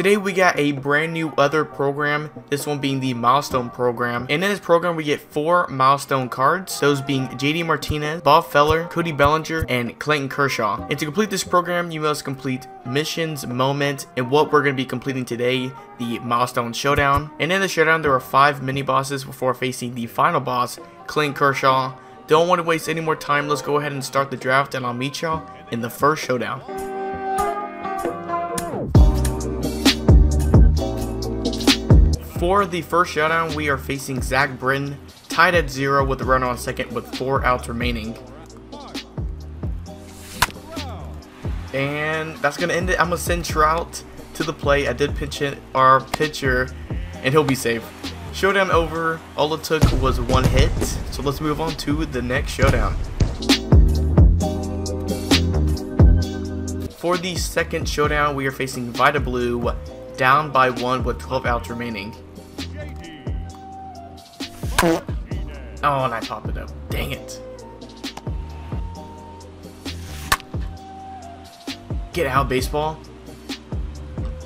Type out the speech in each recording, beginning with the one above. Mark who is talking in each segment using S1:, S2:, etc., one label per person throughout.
S1: Today we got a brand new other program, this one being the milestone program. And in this program we get four milestone cards, those being JD Martinez, Bob Feller, Cody Bellinger, and Clayton Kershaw. And to complete this program you must complete missions, moment, and what we're going to be completing today, the milestone showdown. And in the showdown there are five mini bosses before facing the final boss, Clayton Kershaw. Don't want to waste any more time, let's go ahead and start the draft and I'll meet y'all in the first showdown. For the first showdown, we are facing Zach Britton, tied at zero with a runner on second with four outs remaining. And that's to end it. I'm to send Trout to the plate. I did pitch it, our pitcher, and he'll be safe. Showdown over. All it took was one hit. So let's move on to the next showdown. For the second showdown, we are facing Vida Blue, down by one with 12 outs remaining. Oh, and I popped it up. Dang it. Get out, baseball.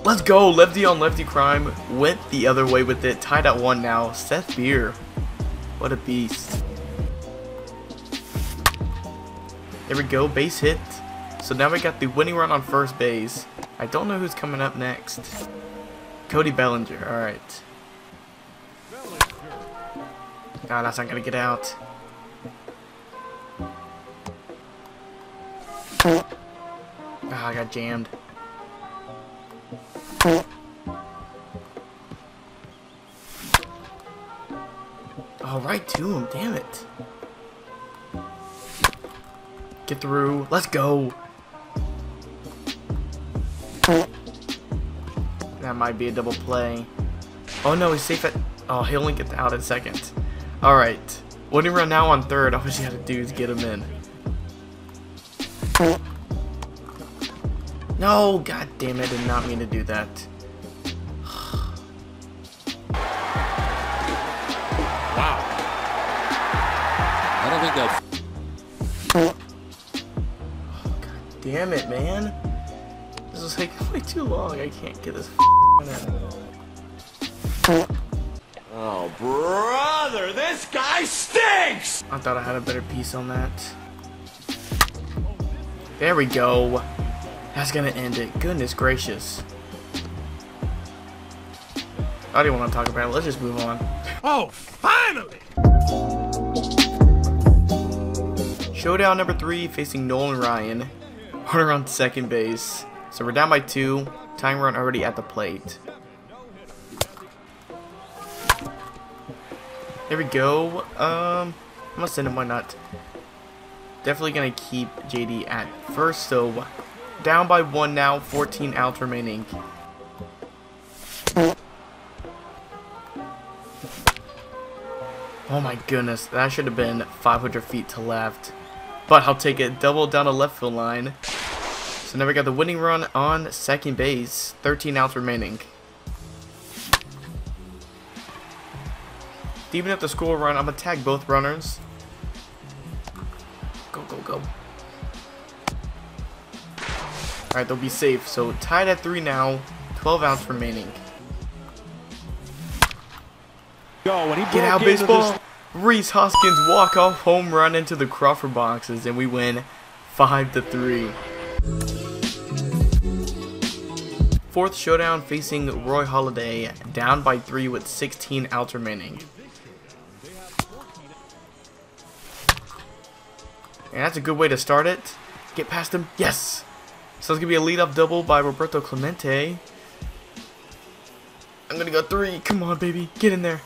S1: Let's go. Lefty on lefty crime. Went the other way with it. Tied at one now. Seth Beer. What a beast. There we go. Base hit. So now we got the winning run on first base. I don't know who's coming up next. Cody Bellinger. Alright. Oh, that's not gonna get out. Oh, I got jammed. Oh, right to him, damn it. Get through. Let's go. That might be a double play. Oh no, he's safe at... Oh, he only gets out at second. Alright. Winning run now on third. All we gotta do is get him in. No, god damn it, I did not mean to do that.
S2: wow. I don't think that's...
S1: Oh, god damn it, man. This is taking way too long. I can't get this
S2: Oh, brother, this guy stinks!
S1: I thought I had a better piece on that. There we go. That's gonna end it. Goodness gracious. I don't even want to talk about it. Let's just move on.
S2: Oh, finally!
S1: Showdown number three facing Nolan Ryan. Runner on second base. So we're down by two. Time run already at the plate. There we go. Um, I'm gonna send him. Why not? Definitely gonna keep JD at first. So down by one now. 14 outs remaining. Oh my goodness, that should have been 500 feet to left. But I'll take it double down the left field line. So now we got the winning run on second base. 13 outs remaining. Even if the score run, I'm going to tag both runners. Go, go, go. Alright, they'll be safe. So tied at 3 now. 12 outs remaining.
S2: Go, when he
S1: Get out, baseball. Rhys Hoskins walk-off home run into the Crawford boxes, and we win 5 to 3. Fourth showdown facing Roy Halladay, down by 3 with 16 outs remaining. And that's a good way to start it. Get past him. Yes! So it's going to be a lead-off double by Roberto Clemente. I'm going to go three. Come on, baby. Get in there.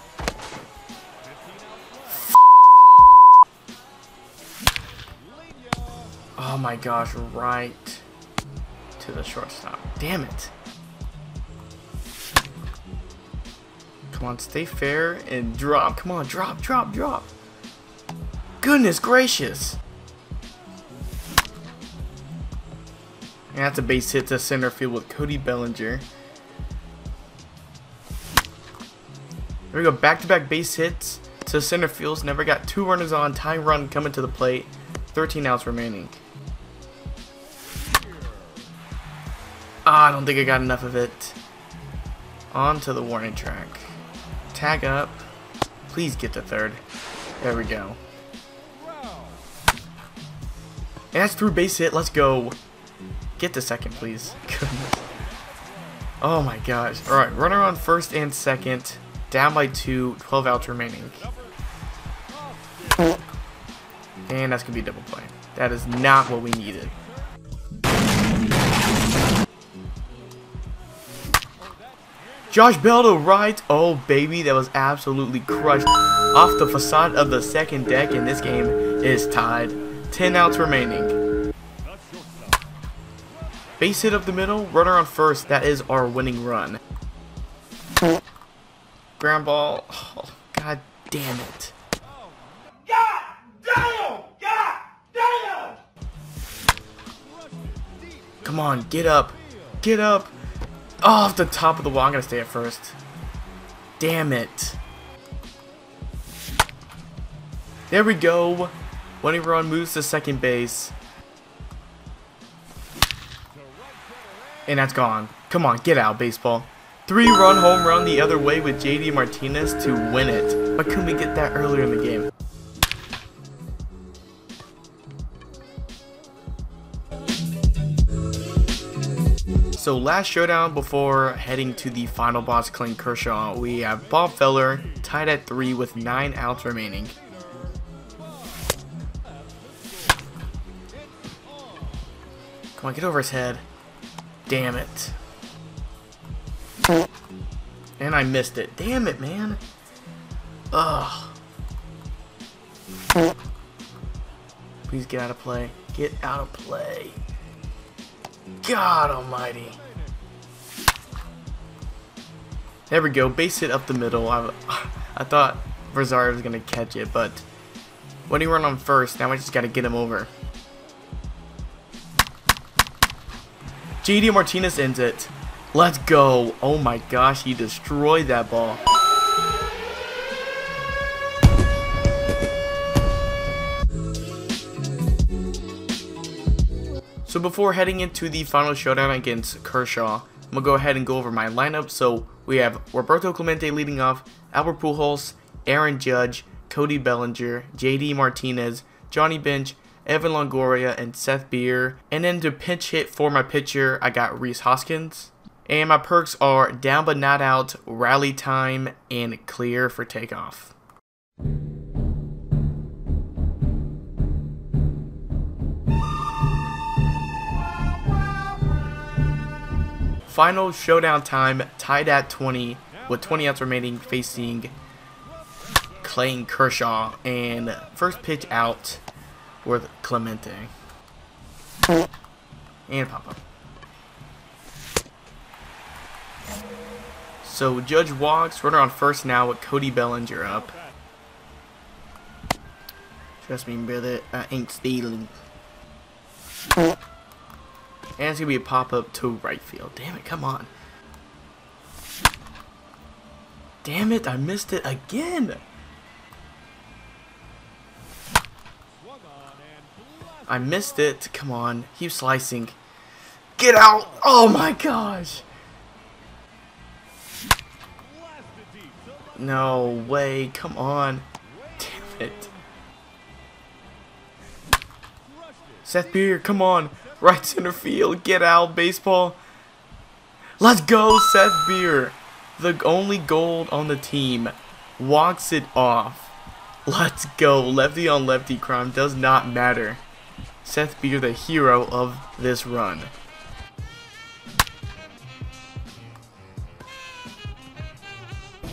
S1: Oh my gosh, right to the shortstop. Damn it. Come on, stay fair and drop. Come on, drop, drop, drop. Goodness gracious. And that's a base hit to center field with Cody Bellinger. There we go, back-to-back -back base hits to center fields. Never got two runners on. Tying run coming to the plate. 13 outs remaining. Ah, I don't think I got enough of it. onto the warning track. Tag up. Please get the third. There we go. And that's through base hit. Let's go. Get the second, please. Goodness. Oh my gosh. Alright, runner on first and second. Down by two. 12 outs remaining. And that's going to be a double play. That is not what we needed. Josh Bell to right. Oh, baby, that was absolutely crushed off the facade of the second deck, and this game is tied. 10 outs remaining. Base hit up the middle, runner on first. That is our winning run. Ground ball. Oh, God damn it.
S2: God damn! God damn!
S1: Come on, get up. Get up. Oh, off the top of the wall. I'm going to stay at first. Damn it. There we go. Winning run moves to second base. And that's gone. Come on, get out, baseball. Three run home run the other way with JD Martinez to win it. Why couldn't we get that earlier in the game? So last showdown before heading to the final boss, Clayton Kershaw, we have Bob Feller tied at three with nine outs remaining. Come on, get over his head. Damn it. And I missed it. Damn it, man. Ugh. Please get out of play. Get out of play. God almighty. There we go. Base hit up the middle. I, I thought Rosario was going to catch it, but when he run on first, now I just got to get him over. JD Martinez ends it. Let's go. Oh my gosh, he destroyed that ball. So before heading into the final showdown against Kershaw, I'm to go ahead and go over my lineup. So we have Roberto Clemente leading off, Albert Pujols, Aaron Judge, Cody Bellinger, JD Martinez, Johnny Bench, Evan Longoria, and Seth Beer. And then to pinch hit for my pitcher, I got Rhys Hoskins. And my perks are down but not out, rally time, and clear for takeoff. Final showdown time, tied at 20, with 20 outs remaining, facing Clayton Kershaw. And first pitch out with Clemente. And Papa. So Judge walks, runner on first now with Cody Bellinger up. Trust me, brother, I ain't stealing. And it's going to be a pop-up to right field. Damn it, come on. Damn it, I missed it again. I missed it. Come on. Keep slicing. Get out. Oh my gosh. No way. Come on. Damn it. Seth Beer, come on. Right center field. Get out, baseball. Let's go, Seth Beer. The only gold on the team. Walks it off. Let's go. Lefty on lefty crime does not matter. Seth be the hero of this run.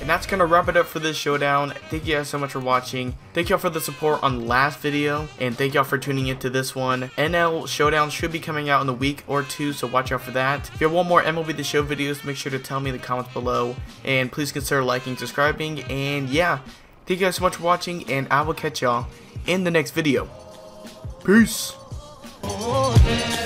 S1: And that's going to wrap it up for this showdown. Thank you guys so much for watching. Thank y'all for the support on last video. And thank y'all for tuning into this one. NL Showdown should be coming out in a week or two, so watch out for that. If you want more MLB The Show videos, make sure to tell me in the comments below. And please consider liking, subscribing. And yeah, thank you guys so much for watching. And I will catch y'all in the next video. Peace.
S3: Oh, yeah.